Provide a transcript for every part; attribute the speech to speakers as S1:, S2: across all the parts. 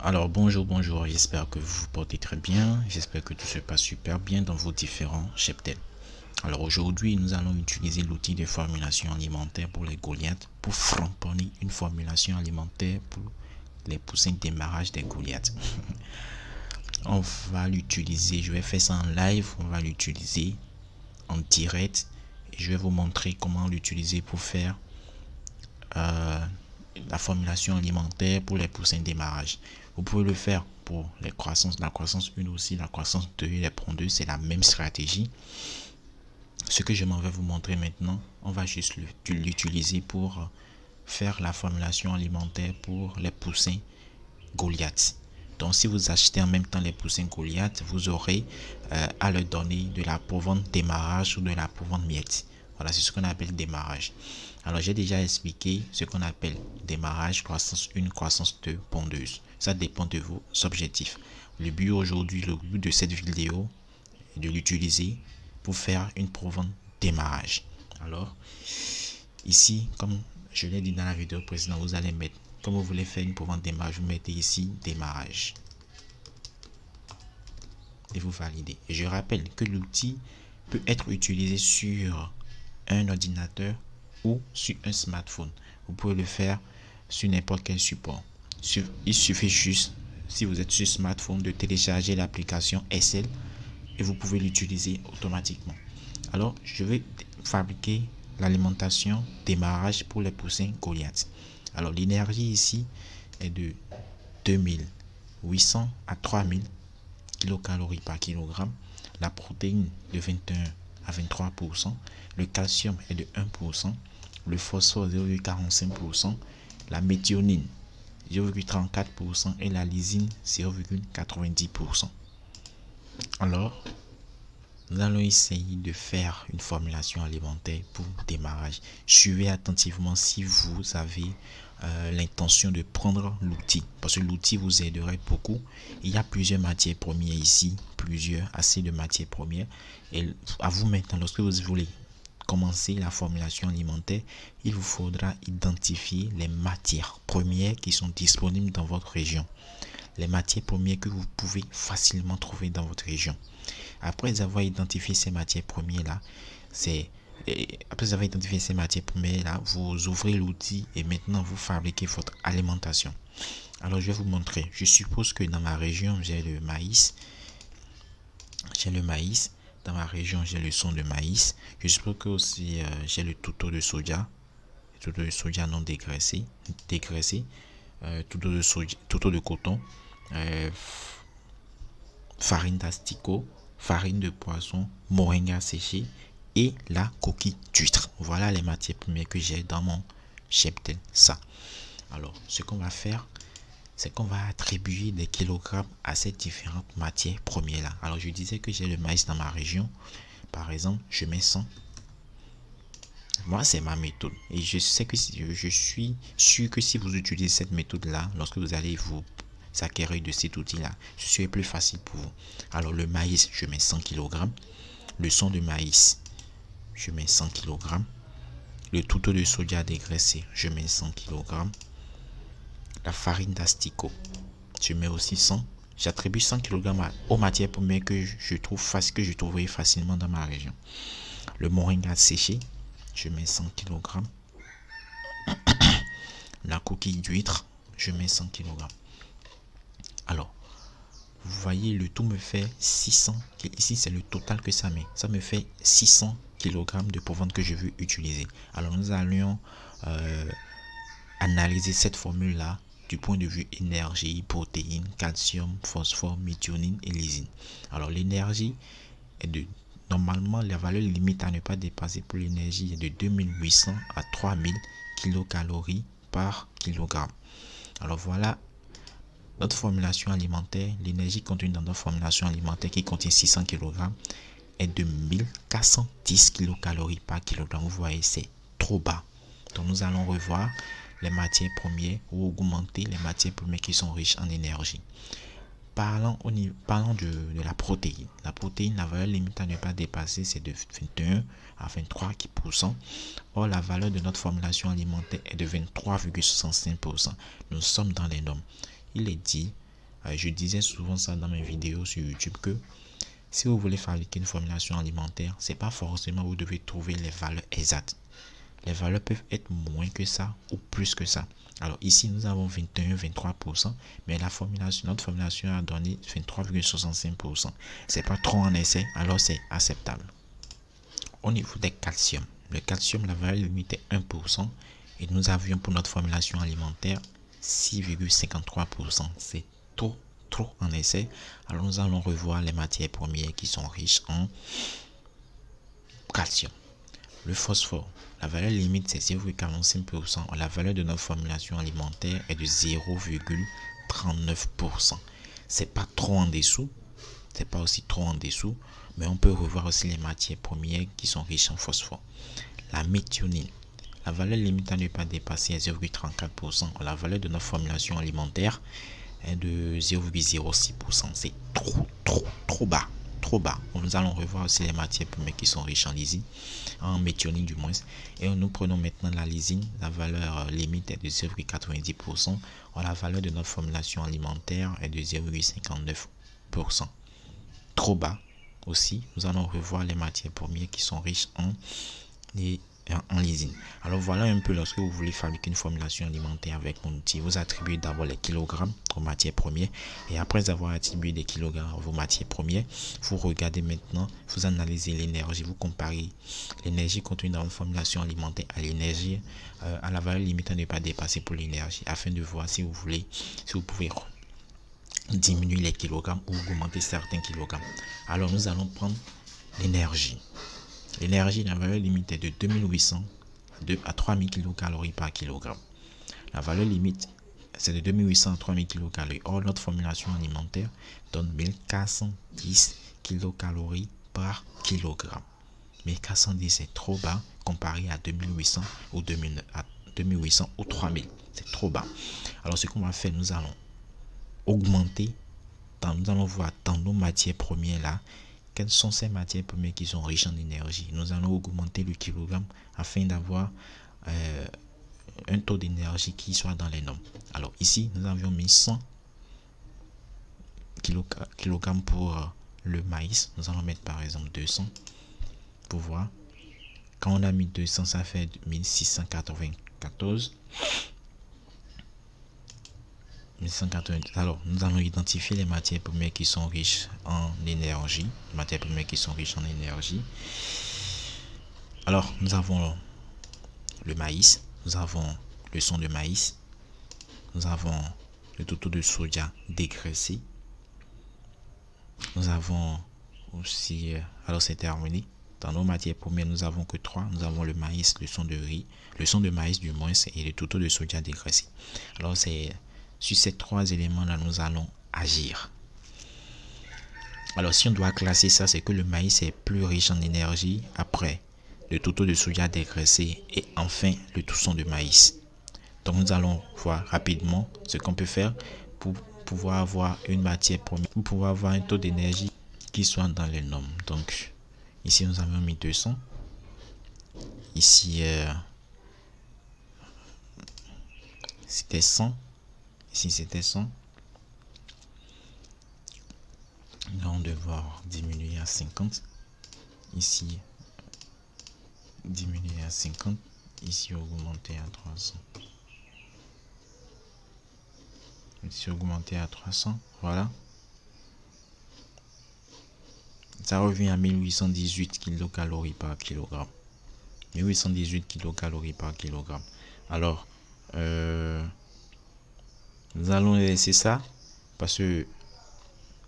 S1: Alors bonjour, bonjour, j'espère que vous vous portez très bien, j'espère que tout se passe super bien dans vos différents cheptels. Alors aujourd'hui, nous allons utiliser l'outil de formulation alimentaire pour les Goliaths pour framponner une formulation alimentaire pour les poussins de démarrage des Goliaths. on va l'utiliser, je vais faire ça en live, on va l'utiliser en direct et je vais vous montrer comment l'utiliser pour faire euh, la formulation alimentaire pour les poussins de démarrage. Vous pouvez le faire pour les croissances, la croissance 1 aussi, la croissance 2 et les 2, c'est la même stratégie. Ce que je m'en vais vous montrer maintenant, on va juste l'utiliser pour faire la formulation alimentaire pour les poussins Goliath. Donc si vous achetez en même temps les poussins Goliath, vous aurez euh, à leur donner de la provente démarrage ou de la provente miette. Voilà, c'est ce qu'on appelle démarrage. Alors, j'ai déjà expliqué ce qu'on appelle démarrage, croissance 1, croissance 2, pondeuse. Ça dépend de vos objectifs. Le but aujourd'hui, le but de cette vidéo est de l'utiliser pour faire une provente démarrage. Alors, ici, comme je l'ai dit dans la vidéo précédente, vous allez mettre, comme vous voulez faire une provente démarrage, vous mettez ici démarrage. Et vous validez. Et je rappelle que l'outil peut être utilisé sur un ordinateur ou sur un smartphone. Vous pouvez le faire sur n'importe quel support. Il suffit juste, si vous êtes sur smartphone, de télécharger l'application SL et vous pouvez l'utiliser automatiquement. Alors, je vais fabriquer l'alimentation démarrage pour les poussins Goliath. Alors, l'énergie ici est de 2800 à 3000 kilocalories par kilogramme. La protéine de 21 à 23%. Le calcium est de 1%. Le phosphore 0,45%. La méthionine 0,34% et la lysine 0,90%. Alors, nous allons essayer de faire une formulation alimentaire pour démarrage. Suivez attentivement si vous avez euh, l'intention de prendre l'outil. Parce que l'outil vous aiderait beaucoup. Il y a plusieurs matières premières ici. Plusieurs, assez de matières premières. Et à vous maintenant, lorsque vous voulez commencer la formulation alimentaire, il vous faudra identifier les matières premières qui sont disponibles dans votre région. Les matières premières que vous pouvez facilement trouver dans votre région. Après avoir identifié ces matières premières-là, c'est après avoir identifié ces matières premières-là, vous ouvrez l'outil et maintenant vous fabriquez votre alimentation. Alors, je vais vous montrer. Je suppose que dans ma région, j'ai le maïs. J'ai le maïs. Dans ma région, j'ai le son de maïs. Je suppose que aussi euh, j'ai le touto de soja. Le de soja non dégraissé. dégraissé euh, touto, de soja, touto de coton. Euh, farine d'asticot. Farine de poisson. Moringa séché. Et la coquille d'huître. Voilà les matières premières que j'ai dans mon cheptel. Ça. Alors, ce qu'on va faire, c'est qu'on va attribuer des kilogrammes à ces différentes matières premières là. Alors je disais que j'ai le maïs dans ma région. Par exemple, je mets 100. Moi, c'est ma méthode. Et je sais que si, je suis sûr que si vous utilisez cette méthode là, lorsque vous allez vous acquérir de cet outil là, ce serait plus facile pour vous. Alors le maïs, je mets 100 kg. Le son de maïs, je mets 100 kg. Le touto de soja dégraissé, je mets 100 kg la farine d'asticot. Je mets aussi 100. J'attribue 100 kg aux matières premières que je trouve facile, trouverai facilement dans ma région. Le moringa séché, je mets 100 kg. La coquille d'huître, je mets 100 kg. Alors, vous voyez, le tout me fait 600. Ici, c'est le total que ça met. Ça me fait 600 kg de provente que je veux utiliser. Alors, nous allons euh, analyser cette formule-là du point de vue énergie, protéines, calcium, phosphore, méthionine et lysine. Alors l'énergie est de normalement la valeur limite à ne pas dépasser pour l'énergie est de 2800 à 3000 kilocalories par kilogramme. Alors voilà notre formulation alimentaire, l'énergie contenue dans notre formulation alimentaire qui contient 600 kg est de 1410 kilocalories par kilogramme. Vous voyez, c'est trop bas. Donc nous allons revoir les matières premières ou augmenter les matières premières qui sont riches en énergie. Parlons, au niveau, parlons de, la protéine. La protéine, la valeur limite à ne pas dépasser, c'est de 21 à 23%. Or, la valeur de notre formulation alimentaire est de 23,65%. Nous sommes dans les normes. Il est dit Euh, je disais souvent ça dans mes vidéos sur YouTube que si vous voulez fabriquer une formulation alimentaire, c'est pas forcément vous devez trouver les valeurs exactes. Les valeurs peuvent être moins que ça ou plus que ça. Alors ici, nous avons 21-23%, mais la formulation, notre formulation a donné 23,65%. C'est pas trop en essai, alors c'est acceptable. Au niveau des calcium, le calcium, la valeur limite est 1%, et nous avions pour notre formulation alimentaire 6,53%. C'est trop, trop en essai. Alors nous allons revoir les matières premières qui sont riches en calcium. Le phosphore, la valeur limite c'est 0,45%. La valeur de notre formulation alimentaire est de 0,39%. C'est pas trop en dessous. C'est pas aussi trop en dessous. Mais on peut revoir aussi les matières premières qui sont riches en phosphore. La méthionine, la valeur limite à ne pas dépasser est 0,34%. La valeur de notre formulation alimentaire est de 0,06%. C'est trop, trop, trop bas. Trop bas. Nous allons revoir aussi les matières premières qui sont riches en lysine, en méthionine du moins. Et nous prenons maintenant la lysine. La valeur limite est de 0,90%. La valeur de notre formulation alimentaire est de 0,59%. Trop bas aussi. Nous allons revoir les matières premières qui sont riches en les en lysine. Alors voilà un peu lorsque vous voulez fabriquer une formulation alimentaire avec mon outil, vous attribuez d'abord les kilogrammes aux matières premières et après avoir attribué des kilogrammes à vos matières premières, vous regardez maintenant, vous analysez l'énergie, vous comparez l'énergie contenue dans une formulation alimentaire à l'énergie euh, à la valeur limite à ne pas dépasser pour l'énergie afin de voir si vous voulez, si vous pouvez diminuer les kilogrammes ou augmenter certains kilogrammes. Alors nous allons prendre l'énergie. L'énergie, la valeur limite est de 2800 à 3000 kcal par kilogramme. La valeur limite, c'est de 2800 à 3000 kcal. Or, notre formulation alimentaire donne 1410 kcal par kilogramme. 1410 c'est trop bas comparé à 2800 ou 2000, à 2800 ou 3000. C'est trop bas. Alors, ce qu'on va faire, nous allons augmenter. nous allons voir dans nos matières premières là quelles sont ces matières premières qui sont riches en énergie? Nous allons augmenter le kilogramme afin d'avoir euh, un taux d'énergie qui soit dans les normes. Alors ici, nous avions mis 100 kg pour euh, le maïs. Nous allons mettre par exemple 200 pour voir. Quand on a mis 200, ça fait 1694. Alors, nous allons identifier les matières premières qui sont riches en énergie. Matières premières qui sont riches en énergie. Alors, nous avons le maïs. Nous avons le son de maïs. Nous avons le taux de soja dégraissé. Nous avons aussi, alors c'est terminé. Dans nos matières premières, nous avons que trois. Nous avons le maïs, le son de riz, le son de maïs du moins et le taux de soja dégraissé. Alors c'est sur ces trois éléments-là, nous allons agir. Alors, si on doit classer ça, c'est que le maïs est plus riche en énergie. Après, le taux de soja dégraissé. Et enfin, le son de maïs. Donc, nous allons voir rapidement ce qu'on peut faire pour pouvoir avoir une matière première, pour pouvoir avoir un taux d'énergie qui soit dans les normes. Donc, ici, nous avons mis 200. Ici, euh, c'était 100 si c'était 100 nous allons devoir diminuer à 50 ici diminuer à 50 ici augmenter à 300 ici augmenter à 300 voilà. Ça revient à 1818 kcal par kilogramme. 1818 kcal par kilogramme. Alors euh, nous allons laisser ça parce que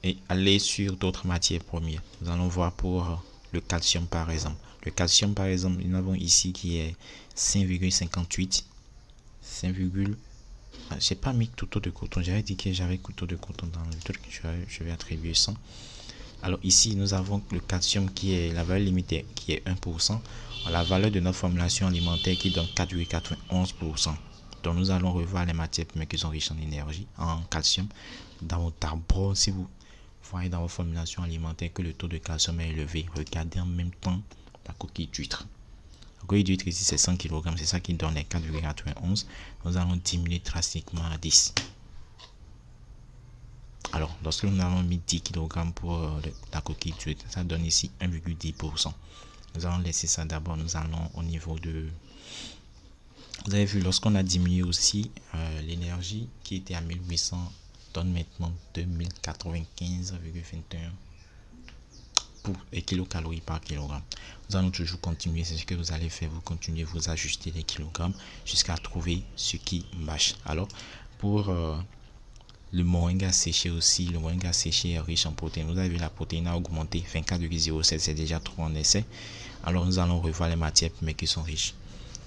S1: et aller sur d'autres matières premières. Nous allons voir pour le calcium par exemple. Le calcium par exemple, nous avons ici qui est 5,58. 5, j'ai pas mis couteau de coton. J'avais dit que j'avais couteau de coton dans le truc. Je vais attribuer ça. Alors ici, nous avons le calcium qui est la valeur limitée qui est 1%. La valeur de notre formulation alimentaire qui donne 4,91%. Donc nous allons revoir les matières premières qui sont riches en énergie, en calcium. Dans votre arbre, si vous voyez dans vos formulations alimentaires que le taux de calcium est élevé, regardez en même temps la coquille d'huître. La coquille d'huître ici c'est 100 kg, c'est ça qui donne les 4,91. Nous allons diminuer drastiquement à 10. Alors lorsque nous avons mis 10 kg pour euh, la coquille ça donne ici 1,10%. Nous allons laisser ça d'abord. Nous allons au niveau de... Vous avez vu, lorsqu'on a diminué aussi euh, l'énergie qui était à 1800, donne maintenant 2095,21 pour kilocalories par kilogramme. Nous allons toujours continuer, c'est ce que vous allez faire, vous continuez, vous ajuster les kilogrammes jusqu'à trouver ce qui marche. Alors, pour euh, le moringa séché aussi, le moringa séché est riche en protéines. Vous avez vu, la protéine a augmenté 24,07, c'est déjà trop en essai. Alors, nous allons revoir les matières mais qui sont riches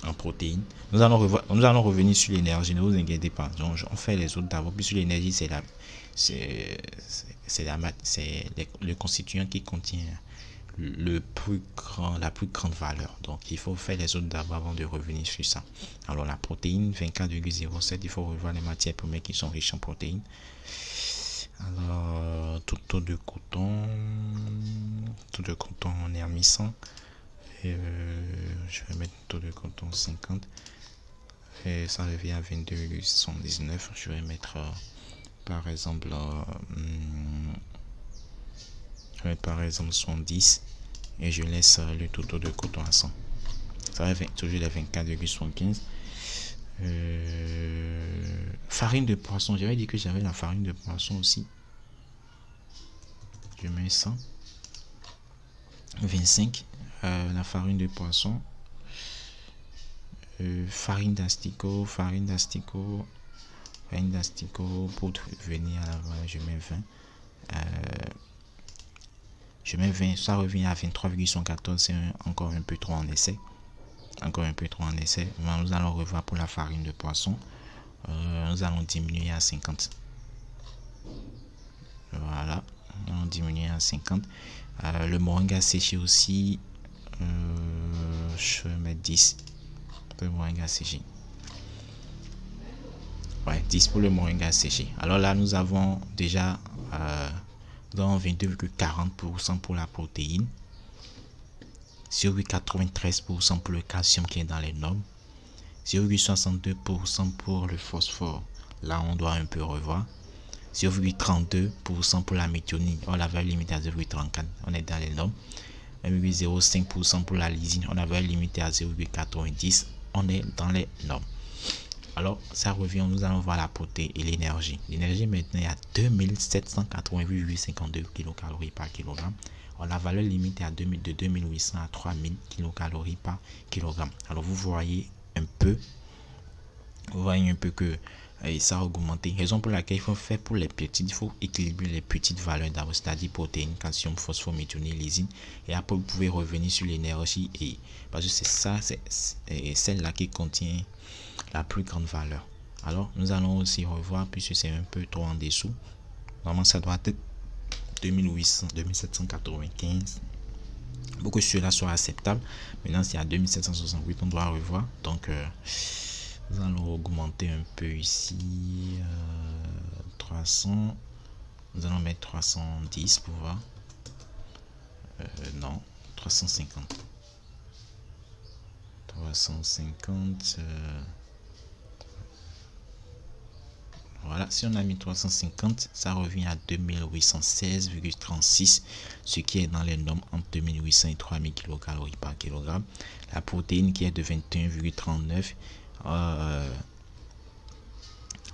S1: en protéines. Nous allons, revoir, nous allons revenir sur l'énergie, ne vous inquiétez pas. Donc, on fait les autres d'abord. Puis sur l'énergie, c'est la, c'est c'est le constituant qui contient le plus grand, la plus grande valeur. Donc, il faut faire les autres d'abord avant de revenir sur ça. Alors, la protéine, 24,07, il faut revoir les matières premières qui sont riches en protéines. Alors, tout taux de coton, tout de coton, à 1100. Euh, je vais mettre taux de coton 50. Et ça revient à 22,79. Je vais mettre... Euh, par exemple euh, hmm, par exemple 110 et je laisse le taux de coton à 100 ça va toujours les 24,75 euh, farine de poisson. J'avais dit que j'avais la farine de poisson aussi. Je mets 100 25 euh, la farine de poisson. Farine d'asticot farine d'asticot d'asticot pour venir à la je mets 20 euh, je mets 20 ça revient à 23,114 c'est encore un peu trop en essai. Encore un peu trop en essai. Nous allons revoir pour la farine de poisson. Euh, nous allons diminuer à 50 voilà on diminue à 50 euh, le moringa séché aussi je vais mettre 10 le moringa séché ouais, 10 pour le moringa séché. Alors là, nous avons déjà euh, 22,40% pour la protéine, 0,93% pour le calcium qui est dans les normes, 0,62% pour le phosphore. Là, on doit un peu revoir. 0,32% pour la méthionine. On l'avait limité à 0,34. On est dans les normes. 1,05% pour la lysine. On avait limité à 0,90. On est dans les normes. Alors, ça revient, nous allons voir la protéine et l'énergie. L'énergie maintenant est à 2788,52 kcal par kilogramme. la valeur limite à 2000, de 2800 à 3000 kcal par kilogramme. Alors, vous voyez un peu, vous voyez un peu que et ça a augmenté. Raison pour laquelle il faut faire pour les petites, il faut équilibrer les petites valeurs d'abord, c'est-à-dire protéines, calcium, phosphore, méthionine, lysine. Et après, vous pouvez revenir sur l'énergie et parce que c'est ça, c'est celle-là qui contient la plus grande valeur. Alors, nous allons aussi revoir puisque c'est un peu trop en dessous. Normalement, ça doit être 2800, 2795 pour que cela soit acceptable. Maintenant, c'est à 2768, on doit revoir. Donc, euh, nous allons augmenter un peu ici 300 euh, nous allons mettre 310 pour voir. Euh, non 350 350 voilà. Si on a mis 350 ça revient à 2816,36 ce qui est dans les normes entre 2800 et 3000 kcal par kilogramme. La protéine qui est de 21,39 euh,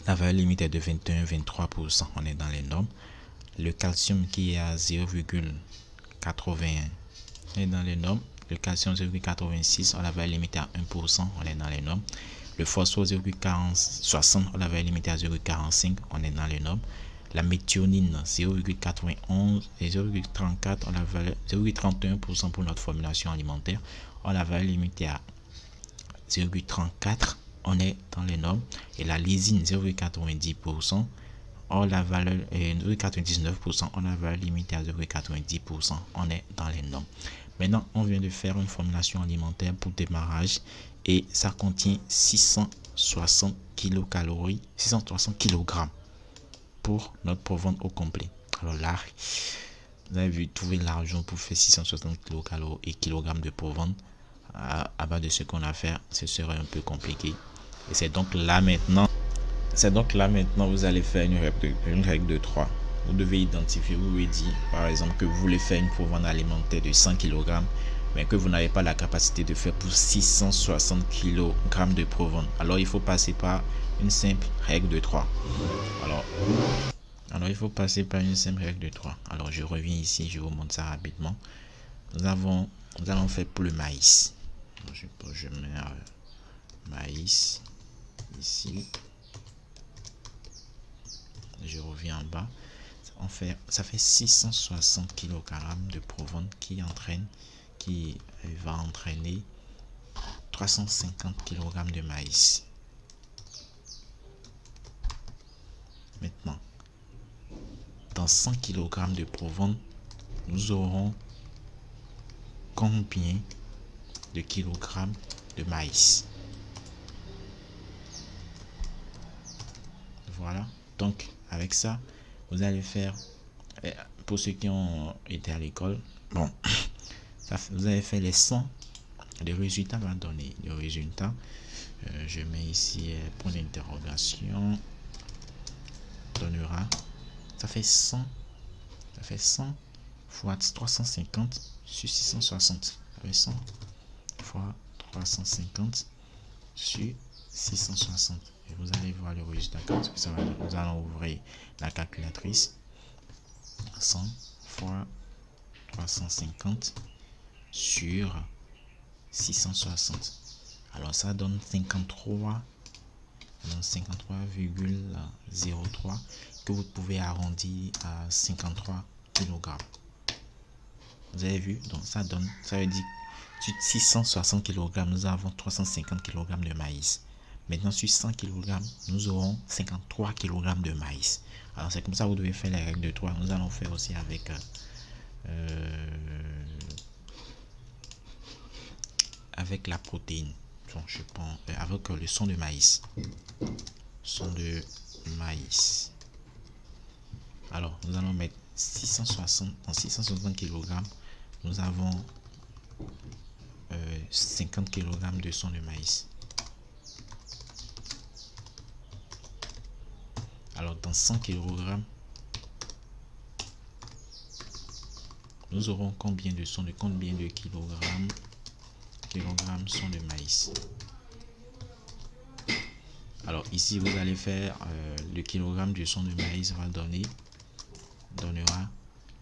S1: la valeur limite de 21-23%. On est dans les normes. Le calcium qui est à 0,81 est dans les normes. Le calcium 0,86, on la valeur limitée à 1%, on est dans les normes. Le phosphore 0,60, on la valeur limitée à 0,45, on est dans les normes. La méthionine 0,91 et 0,34, on la valeur 0,31% pour notre formulation alimentaire. On la valeur limitée à 0,34 on est dans les normes. Et la lysine 0,90% or la valeur est 0,99% on la valeur limitée à 0,90% on est dans les normes. Maintenant on vient de faire une formulation alimentaire pour démarrage. Et ça contient 660 kilocalories 660 kg pour notre provence au complet. Alors là vous avez vu trouver l'argent pour faire 660 kilocalories et kilogrammes de provence à, bas de ce qu'on a fait, ce serait un peu compliqué. Et c'est donc là maintenant, c'est donc là maintenant, vous allez faire une règle, de, une règle de 3. vous devez identifier, vous lui dire par exemple que vous voulez faire une provente alimentaire de 100 kg, mais que vous n'avez pas la capacité de faire pour 660 kg de provente. Alors il faut passer par une simple règle de 3. Alors, alors il faut passer par une simple règle de 3. Alors je reviens ici, je vous montre ça rapidement. Nous avons, nous allons faire pour le maïs. Je, mets euh, maïs ici. Je reviens en bas. On fait ça fait 660 kg de provence qui entraîne qui va entraîner 350 kg de maïs. Maintenant dans 100 kg de provence nous aurons combien de kilogrammes de maïs. Voilà. Donc avec ça, vous allez faire, eh, pour ceux qui ont été à l'école, bon, ça, vous avez fait les 100, les résultats vont donner le résultat. Euh, je mets ici euh, point d'interrogation, donnera, ça fait 100, ça fait 100 fois 350 sur 660, ça fait 100 fois 350 sur 660 vous allez voir le résultat quand ça va, nous allons ouvrir la calculatrice. 100 fois 350 sur 660 alors ça donne 53 53,03 que vous pouvez arrondir à 53 kg vous avez vu? Donc ça donne ça veut dire 660 kg nous avons 350 kg de maïs Maintenant, sur 100 kg, nous aurons 53 kg de maïs. Alors, c'est comme ça que vous devez faire les règles de 3. Nous allons faire aussi avec... Euh, avec la protéine. je pense, euh, avec le son de maïs. Son de maïs. Alors, nous allons mettre 660 en 660 kg. Nous avons 50 euh, kg de son de maïs. Alors dans 100 kg, nous aurons combien de son de combien de kilogrammes kilogrammes sont de maïs? Alors ici vous allez faire euh, le kilogramme du son de maïs va donner donnera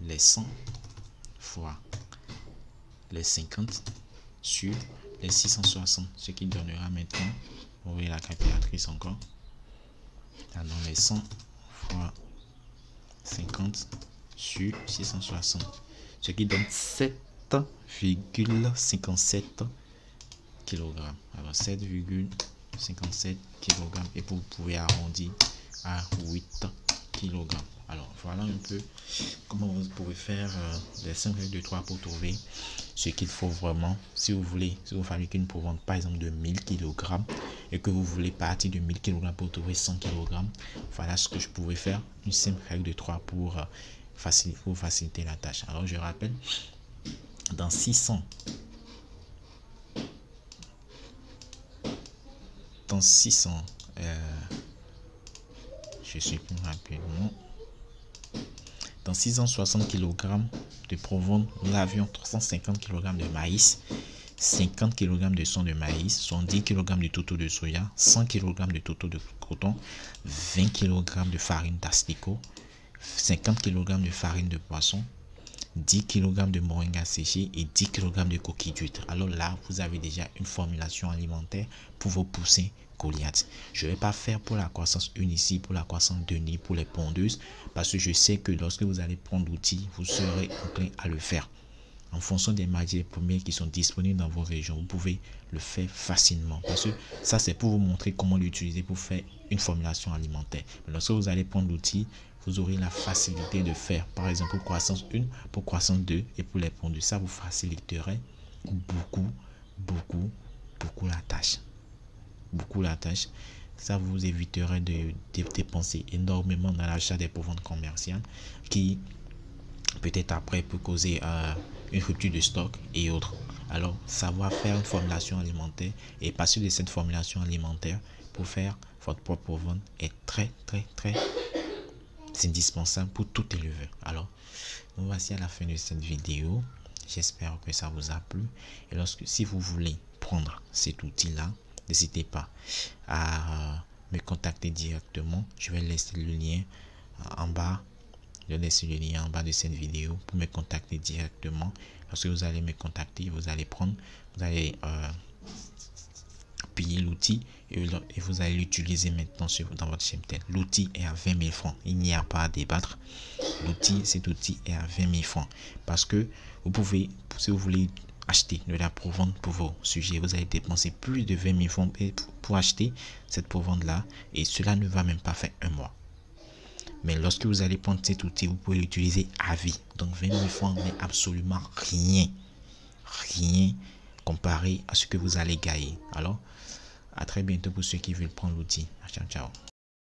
S1: les 100 fois les 50 sur les 660 ce qui donnera maintenant voyez la calculatrice encore dans les 100 fois 50 sur 660 ce qui donne 7,57 kg alors 7,57 kg et vous pouvez arrondir à 8 kg alors voilà un peu comment vous pouvez faire euh, les 5 de 3 pour trouver ce qu'il faut vraiment. Si vous voulez si vous fabriquez une provente par exemple de 1000 kg et que vous voulez partir de 1000 kg pour trouver 100 kg voilà ce que je pouvais faire. Une simple règle de 3 pour, euh, faciliter, pour faciliter la tâche. Alors je rappelle dans 600 dans 600 euh, je suis plus rapidement dans 660 kg de provence, nous avions 350 kg de maïs, 50 kg de son de maïs, 70 kg de toto de soya, 100 kg de toto de coton, 20 kg de farine d'asticot, 50 kg de farine de poisson, 10 kg de moringa séché et 10 kg de coquilles d'huître. Alors là, vous avez déjà une formulation alimentaire pour vos poussins Goliath. Je ne vais pas faire pour la croissance une ici, pour la croissance de nid, pour les pondeuses, parce que je sais que lorsque vous allez prendre l'outil, vous serez enclin à le faire. En fonction des matières premières qui sont disponibles dans vos régions, vous pouvez le faire facilement. Parce que ça, c'est pour vous montrer comment l'utiliser pour faire une formulation alimentaire. Mais lorsque vous allez prendre l'outil, vous aurez la facilité de faire, par exemple, pour croissance 1, pour croissance 2 et pour les pondeuses. Ça vous faciliterait beaucoup, beaucoup, beaucoup la tâche beaucoup la tâche. Ça vous éviterait de, dépenser énormément dans l'achat des ventes commerciales qui peut-être après peut causer euh, une rupture de stock et autres. Alors, savoir faire une formulation alimentaire et passer de cette formulation alimentaire pour faire votre propre vente est très, très, très Indispensable pour tout éleveur. Alors, nous voici à la fin de cette vidéo. J'espère que ça vous a plu. Et lorsque, si vous voulez prendre cet outil-là, n'hésitez pas à me contacter directement. Je vais laisser le lien en bas. Je laisse le lien en bas de cette vidéo pour me contacter directement. Lorsque vous allez me contacter, vous allez prendre, vous allez euh, payer l'outil et, vous allez l'utiliser maintenant sur, dans votre cheptel. L'outil est à 20 000 francs. Il n'y a pas à débattre. L'outil, cet outil est à 20 000 francs. Parce que vous pouvez, si vous voulez acheter de la provente pour vos sujets, vous allez dépenser plus de 20 000 francs pour acheter cette provente-là. Et cela ne va même pas faire un mois. Mais lorsque vous allez prendre cet outil, vous pouvez l'utiliser à vie. Donc 20 000 francs n'est absolument rien. Rien comparé à ce que vous allez gagner. Alors, à très bientôt pour ceux qui veulent prendre l'outil. Ciao, ciao.